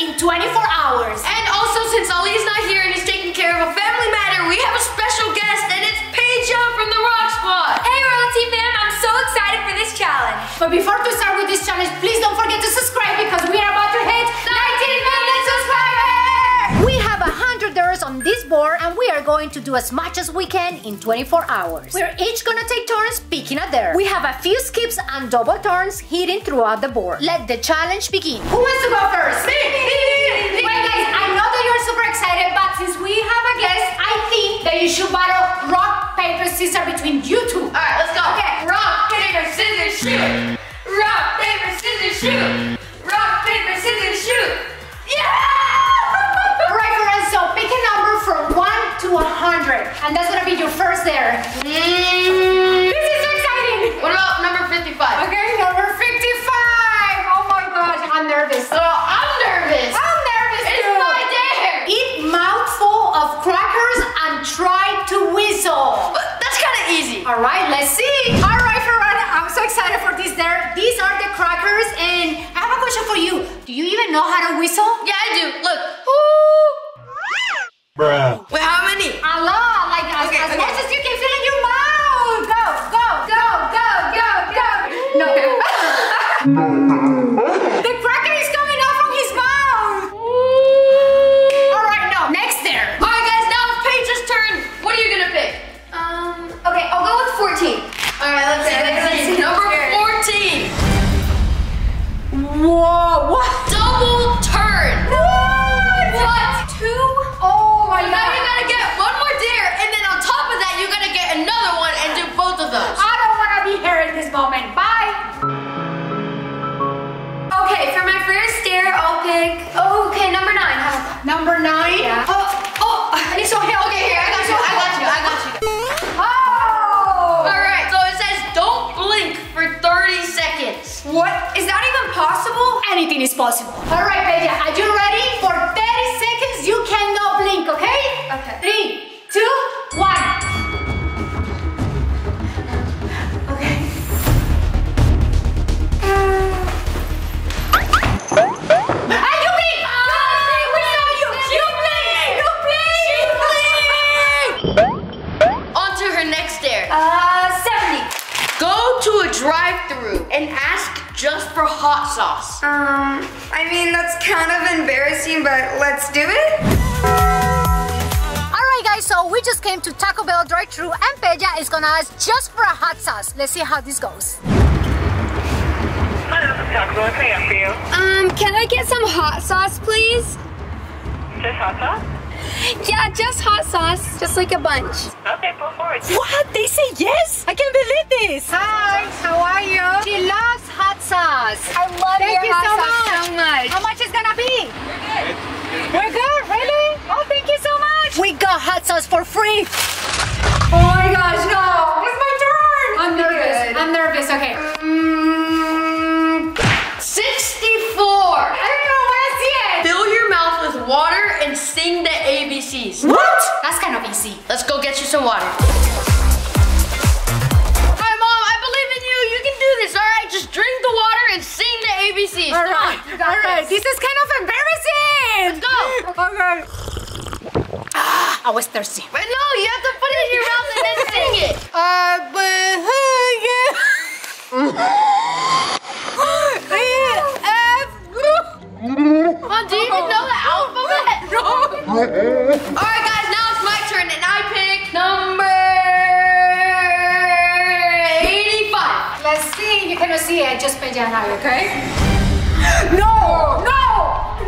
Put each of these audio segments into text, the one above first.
in 24 hours. And also, since Ali is not here and he's taking care of a family matter, we have a special guest, and it's Paige Young from the Rock Squad. Hey, Royalty fam, I'm so excited for this challenge. But before to start with this challenge, please don't forget to subscribe because board and we are going to do as much as we can in 24 hours. We're each gonna take turns picking a dare. We have a few skips and double turns hidden throughout the board. Let the challenge begin. Who wants to go first? Me, me, me, me. Wait guys, I know that you're super excited, but since we have a guest, I think that you should battle rock, paper, scissors between you two. All right, let's go. Okay. Rock, paper, scissors, shoot. Rock, paper, scissors, shoot. And that's gonna be your first dare. Mm, This is so exciting! what about number 55? Okay, number 55! Oh my gosh, I'm nervous. Oh, I'm nervous. I'm nervous It's too! my dare. Eat mouthful of crackers and try to whistle. But That's kind of easy. Alright, let's see. Alright, Ferran, I'm so excited for this dare. These are the crackers, and I have a question for you. Do you even know how to whistle? Yeah, I do. Look. Bruh. Moment. Bye. Okay, for my first dare, I'll pick. Oh, okay, number nine. Number nine. Yeah. Oh, oh, I need some help. Okay, here, I got you, I got you, I got you. Oh. All right, so it says don't blink for 30 seconds. What? Is that even possible? Anything is possible. All right, Bella, are you ready? 13, but let's do it. All right, guys, so we just came to Taco Bell drive through and Peja is gonna ask just for a hot sauce. Let's see how this goes. Can I? Um, can I get some hot sauce, please? Just hot sauce? Yeah, just hot sauce. Just like a bunch. Okay, go for it. What? They say yes? I can't believe this. Hi, how are you? She loves hot sauce. I love Thank your you hot so sauce much. so much. How much we're good, really? Oh, thank you so much. We got hot sauce for free. Oh my gosh, no. It's my turn. I'm nervous. Good. I'm nervous. Okay. Mm, 64. I don't know what I see it. Fill your mouth with water and sing the ABCs. What? That's kind of easy. Let's go get you some water. Hi, Mom. I believe in you. You can do this. All right, just drink the water and sing the ABCs. All Come right. on. All right. This is kind of embarrassing. Let's go. Okay. Ah, I was thirsty. But no, you have to put it in your mouth and then sing it. Uh, but Mom, do you even know the alphabet? All right, guys. Now it's my turn, and I pick number 85. Let's see. You cannot see it. Just pay down now, okay? No! No!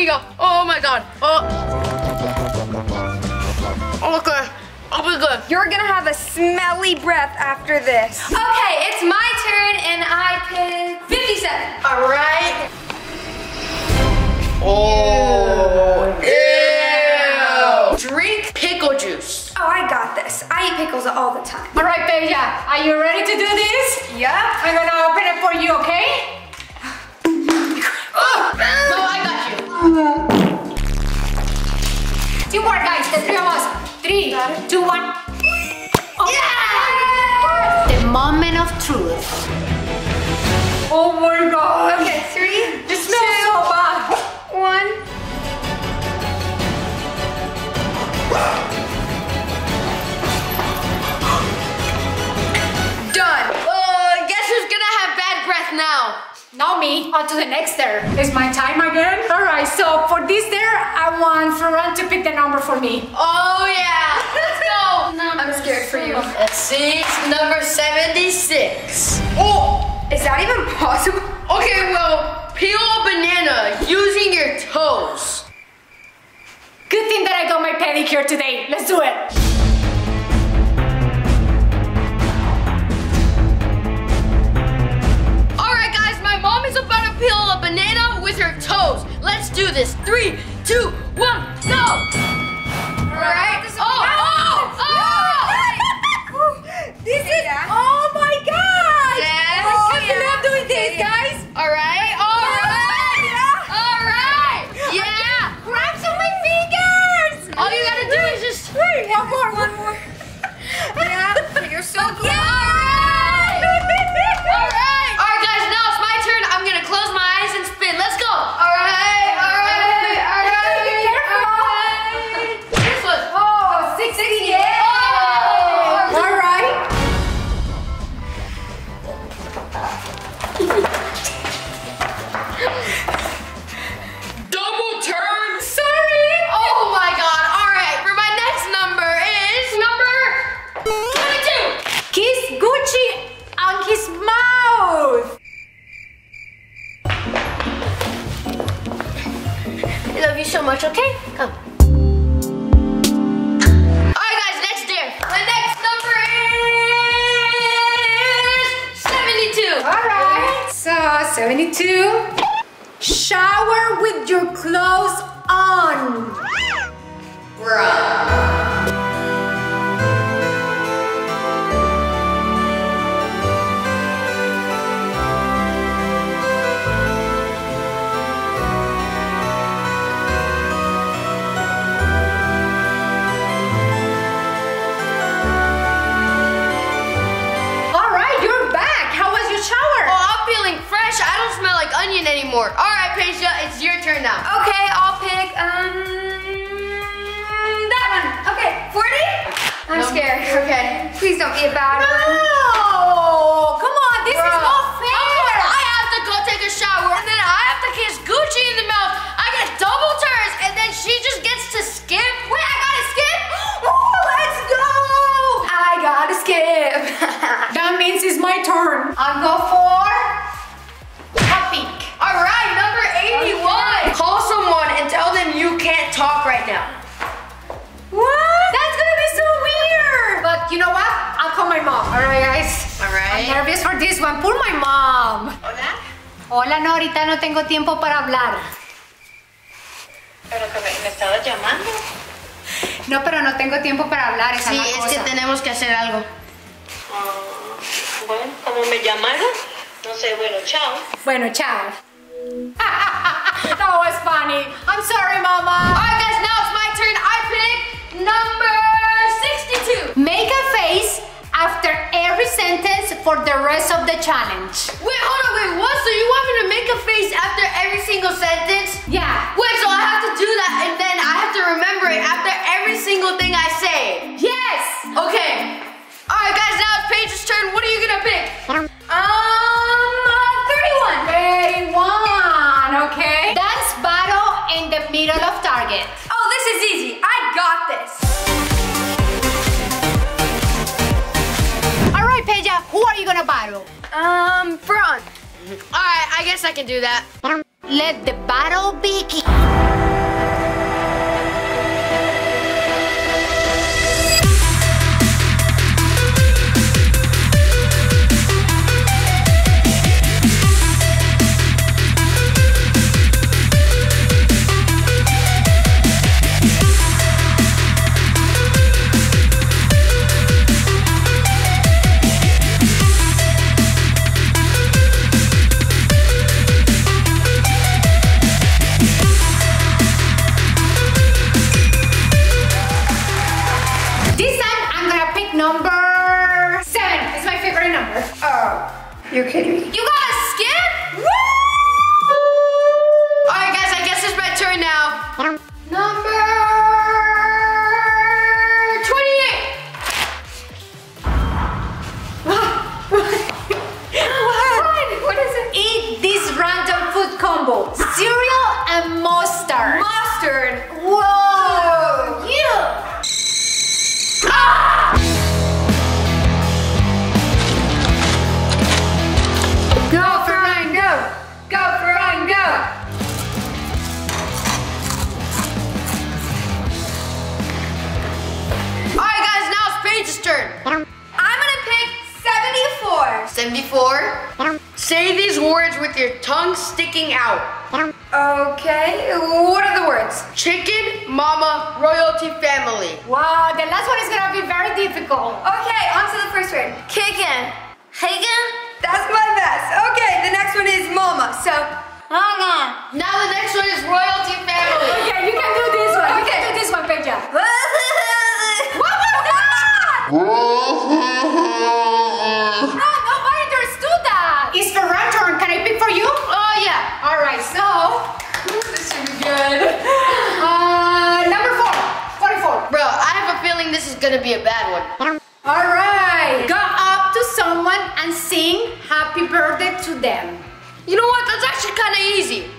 You go. Oh my god. Oh. Okay. I'll be good. You're gonna have a smelly breath after this. Okay, it's my turn and I pick 57. All right. Oh. Ew. Ew. Drink pickle juice. Oh, I got this. I eat pickles all the time. All right, Peja, yeah. Are you ready to do this? Yeah. Two, one. Yeah! The moment of truth. Oh my god. Okay, three, It smells so bad. one. Done. Uh, guess who's gonna have bad breath now? Not me. On to the next dare. It's my time again. All right, so for this dare, I want Ferran to pick the number for me. Oh yeah. I'm scared for you. Let's see, number 76. Oh, is that even possible? Okay, well, peel a banana using your toes. Good thing that I got my pedicure today. Let's do it. All right, guys, my mom is about to peel a banana with her toes. Let's do this. Three, two, one, go. All right. Oh, oh, so much. Okay. Come. All right, guys. Next dare. My next number is 72. All right. So 72. Shower with your clothes on. All your. Okay, I'll pick um that one. Okay, 40? I'm No. scared. Okay. Please don't be a bad one. No, come on, this is not fair. I have to go take a shower, and then I have to kiss Gucci in the mouth. I get double turns, and then she just gets to skip. Wait, I gotta skip? Oh, let's go! I gotta skip. That means it's my turn. I'll go for can't talk right now. What? That's gonna be so weird. But you know what? I'll call my mom. All right, guys. All I'm right. nervous for this one. Pull my mom. Hola. Hola, no, ahorita no tengo tiempo para hablar. Pero que me, me estabas llamando. No, pero no tengo tiempo para hablar. Esa Sí, es que tenemos que hacer algo. Ah, bueno, como me llamaron, no sé, bueno, chao. Bueno, chao. that was funny. I'm sorry, mama. All right, guys, now it's my turn. I pick number 62. Make a face after every sentence for the rest of the challenge. Wait, hold on, wait, what? So you want me to make gonna battle? Um, front. All right, I guess I can do that. Let the battle begin. You got a skip? Alright guys, I guess it's my turn now. Okay, what are the words? Chicken, mama, royalty family. Wow, the last one is gonna be very difficult. Okay, on to the first word. Chicken. Hagen? That's my best. Okay, the next one is mama. So, mama. Now the next one is royalty family. Okay, you can do this one. You can do this one, Peja. what was that? Ah, nobody understood that. It's Ferran turn. Can I pick for you? Oh yeah. All right, so This should be good. uh, number four, 44. Bro, I have a feeling this is gonna be a bad one. All right, go up to someone and sing happy birthday to them. You know what? That's actually kind of easy.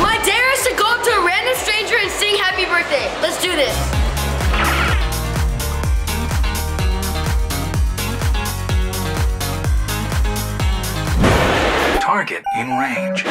My dare is to go up to a random stranger and sing happy birthday. Let's do this. Target in range.